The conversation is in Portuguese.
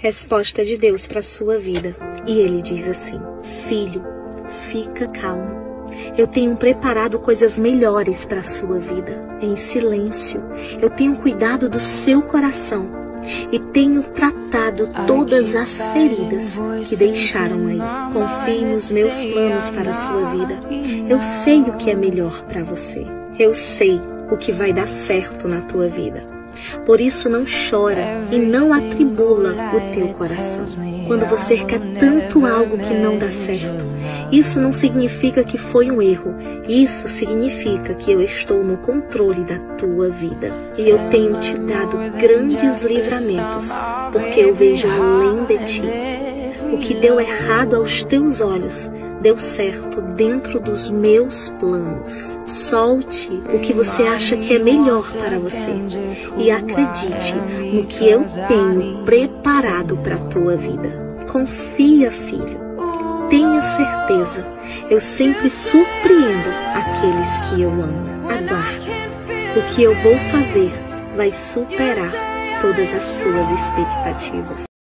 Resposta de Deus para sua vida. E ele diz assim: Filho, fica calmo. Eu tenho preparado coisas melhores para a sua vida. Em silêncio, eu tenho cuidado do seu coração e tenho tratado todas as feridas que deixaram aí. Confie nos meus planos para a sua vida. Eu sei o que é melhor para você. Eu sei o que vai dar certo na tua vida. Por isso não chora e não atribula o teu coração. Quando você quer tanto algo que não dá certo, isso não significa que foi um erro. Isso significa que eu estou no controle da tua vida. E eu tenho te dado grandes livramentos, porque eu vejo além de ti. O que deu errado aos teus olhos deu certo dentro dos meus planos. Solte o que você acha que é melhor para você e acredite no que eu tenho preparado para a tua vida. Confia, filho. Tenha certeza, eu sempre surpreendo aqueles que eu amo. Aguarde. O que eu vou fazer vai superar todas as tuas expectativas.